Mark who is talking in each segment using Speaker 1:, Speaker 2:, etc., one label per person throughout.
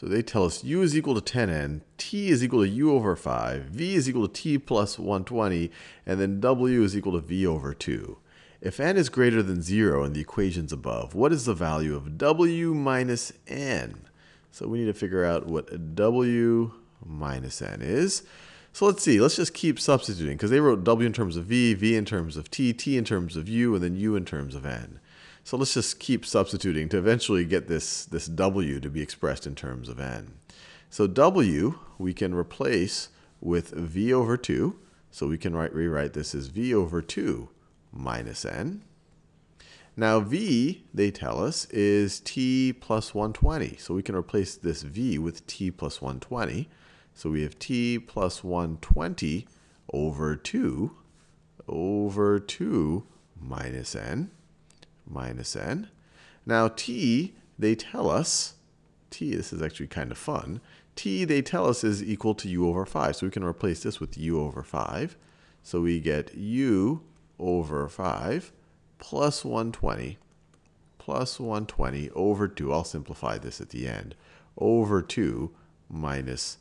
Speaker 1: So they tell us u is equal to 10n, t is equal to u over 5, v is equal to t plus 120, and then w is equal to v over 2. If n is greater than 0 in the equations above, what is the value of w minus n? So we need to figure out what w minus n is. So let's see, let's just keep substituting, because they wrote w in terms of v, v in terms of t, t in terms of u, and then u in terms of n. So let's just keep substituting to eventually get this, this w to be expressed in terms of n. So w we can replace with v over 2. So we can write, rewrite this as v over 2 minus n. Now v, they tell us, is t plus 120. So we can replace this v with t plus 120. So we have t plus 120 over 2 over 2 minus n minus n. Now t, they tell us, t, this is actually kind of fun, t, they tell us is equal to u over 5. So we can replace this with u over 5. So we get u over 5 plus 120 plus 120 over 2. I'll simplify this at the end. Over 2 minus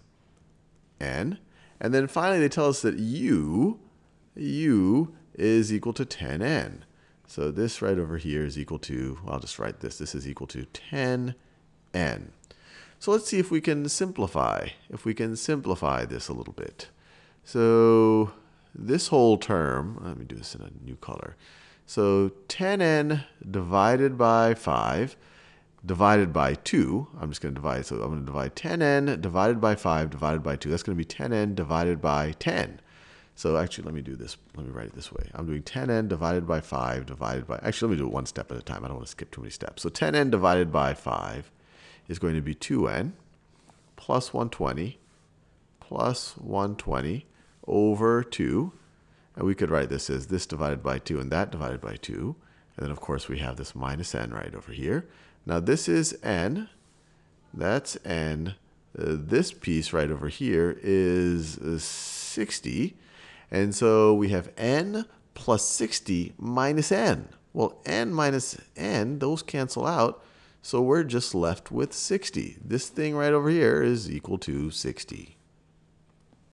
Speaker 1: n. And then finally, they tell us that u, u is equal to 10n. So this right over here is equal to, I'll just write this. This is equal to 10n. So let's see if we can simplify, if we can simplify this a little bit. So this whole term, let me do this in a new color. So 10n divided by 5 divided by 2. I'm just going to divide. So I'm going to divide 10n divided by 5 divided by 2. That's going to be 10n divided by 10. So actually, let me do this. Let me write it this way. I'm doing 10n divided by 5 divided by, actually, let me do it one step at a time. I don't want to skip too many steps. So 10n divided by 5 is going to be 2n plus 120 plus 120 over 2. And we could write this as this divided by 2 and that divided by 2. And then, of course, we have this minus n right over here. Now, this is n. That's n. Uh, this piece right over here is uh, 60. And so we have n plus 60 minus n. Well, n minus n, those cancel out. So we're just left with 60. This thing right over here is equal to 60.